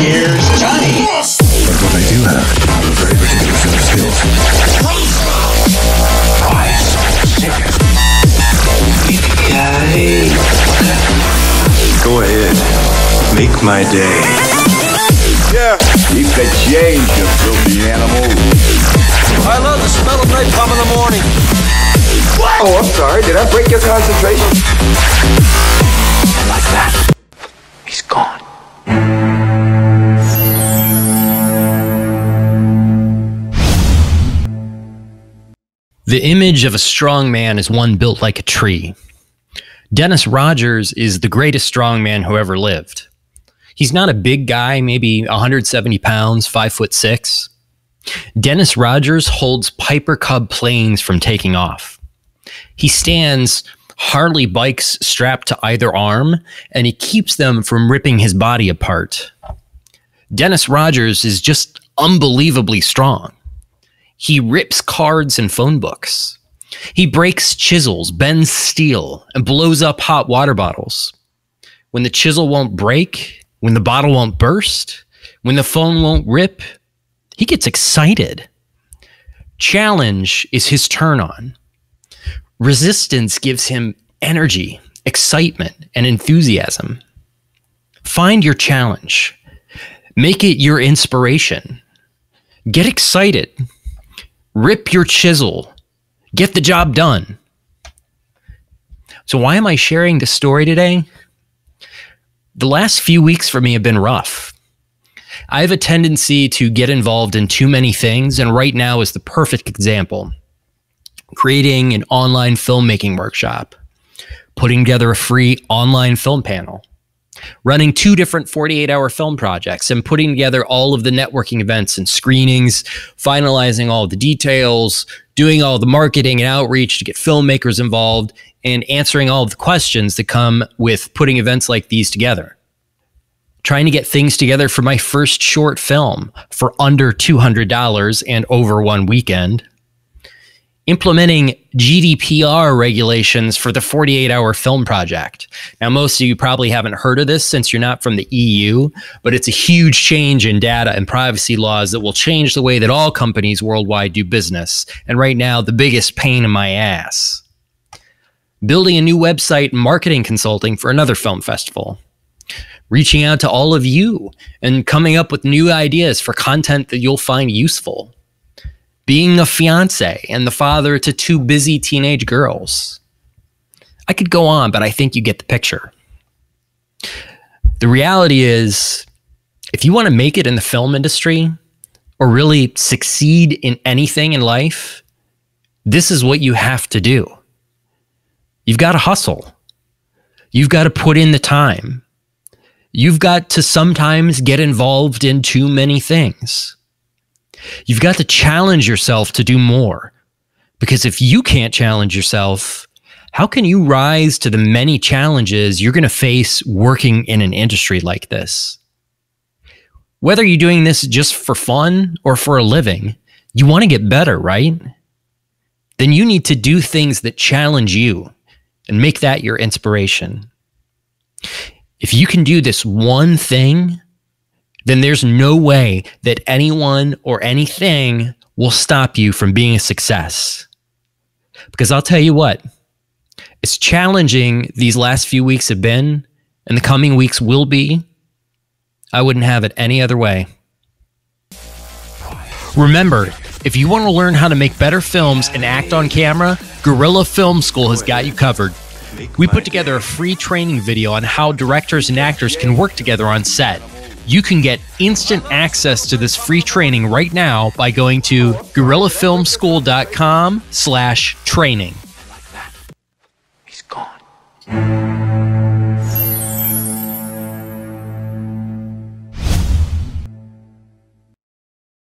Here's Johnny. But what I do have are a very particular set of skills. Go ahead. Make my day. Yeah. Keep the change, you filthy animal. I love the smell of napalm in the morning. What? Oh, I'm sorry. Did I break your concentration? Like that. He's gone. The image of a strong man is one built like a tree. Dennis Rogers is the greatest strong man who ever lived. He's not a big guy, maybe 170 pounds, five foot six. Dennis Rogers holds Piper Cub planes from taking off. He stands Harley bikes strapped to either arm, and he keeps them from ripping his body apart. Dennis Rogers is just unbelievably strong. He rips cards and phone books. He breaks chisels, bends steel, and blows up hot water bottles. When the chisel won't break, when the bottle won't burst, when the phone won't rip, he gets excited. Challenge is his turn on. Resistance gives him energy, excitement, and enthusiasm. Find your challenge. Make it your inspiration. Get excited. Rip your chisel. Get the job done. So, why am I sharing this story today? The last few weeks for me have been rough. I have a tendency to get involved in too many things, and right now is the perfect example. Creating an online filmmaking workshop, putting together a free online film panel, running two different 48 hour film projects, and putting together all of the networking events and screenings, finalizing all the details, doing all the marketing and outreach to get filmmakers involved, and answering all of the questions that come with putting events like these together. Trying to get things together for my first short film for under $200 and over one weekend implementing GDPR regulations for the 48 hour film project. Now, most of you probably haven't heard of this since you're not from the EU, but it's a huge change in data and privacy laws that will change the way that all companies worldwide do business. And right now, the biggest pain in my ass. Building a new website marketing consulting for another film festival. Reaching out to all of you and coming up with new ideas for content that you'll find useful being a fiance and the father to two busy teenage girls. I could go on, but I think you get the picture. The reality is, if you want to make it in the film industry or really succeed in anything in life, this is what you have to do. You've got to hustle. You've got to put in the time. You've got to sometimes get involved in too many things. You've got to challenge yourself to do more. Because if you can't challenge yourself, how can you rise to the many challenges you're going to face working in an industry like this? Whether you're doing this just for fun or for a living, you want to get better, right? Then you need to do things that challenge you and make that your inspiration. If you can do this one thing, then there's no way that anyone or anything will stop you from being a success. Because I'll tell you what, as challenging these last few weeks have been, and the coming weeks will be, I wouldn't have it any other way. Remember, if you want to learn how to make better films and act on camera, Gorilla Film School has got you covered. We put together a free training video on how directors and actors can work together on set you can get instant access to this free training right now by going to gorillafilmschool.com slash training. He's gone.